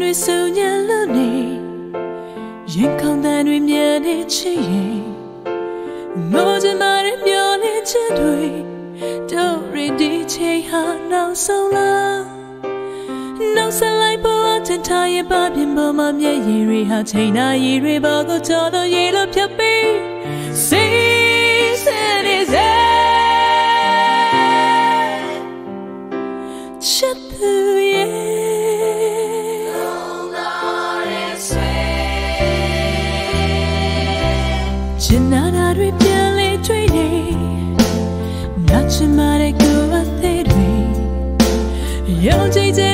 တွေဆူညံလို့နေရင်ခေါင်းတန်တွေမြဲနေချင်ရင်ငိုချင်မာတဲ့မျောနေချင်တွေတို့ရဒီချေဟာနောက်ဆုံးလားနောက်ဆက်လိုက်ပေါ်တင်ထားရဲ့ပါပြင်ပေါ်မှာမျက်ရည်တွေဟာချိန်နာရည်တွေပေါ်ကိုကြော်လို့ရေလို့ဖြတ်ပြီး See, said is it? chimare go a yo jay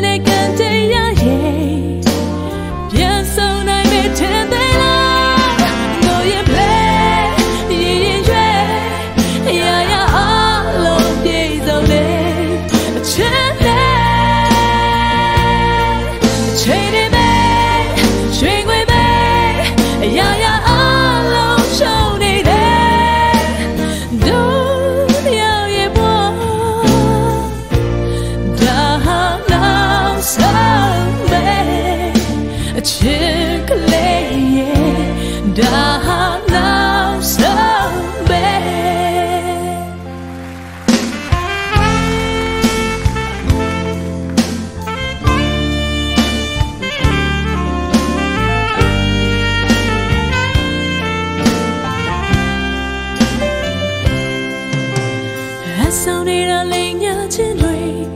sau đi đã lên nhà trên lùi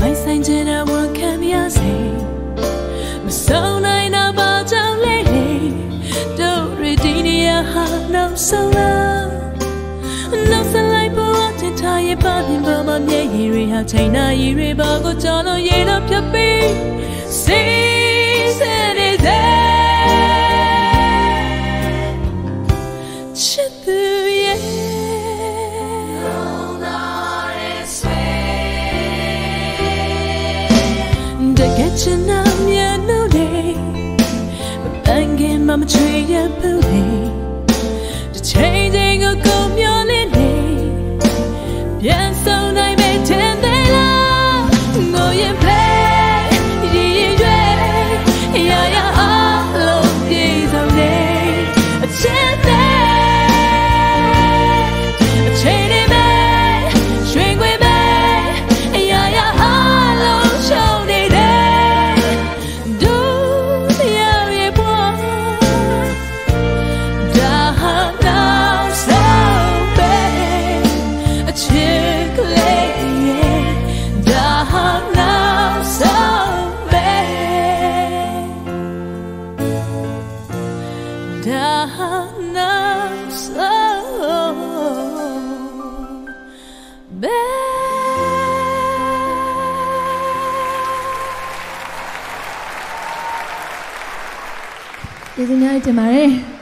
bay xanh trên đã muốn kém nhà gì? Mà sau này တို့ရဒီနီယာဟာနောက်ဆုံးလားနောက်ဆက်လိုက်ပေါ်တင်ထားရဲ့ပါပြင်ပေါ်မှာမျက်ရည်တွေဟာချိန်နာရည်တွေပေါ်ကိုကြော်လို့ရေတော့ဖြတ်ပြီး See, said it there. ချစ်သူရဲ့လုံးလာရဲ့ဆွေတကယ်ချင်နာ 炊烟不离。 ကျေးဇူးများတင်ပါတယ်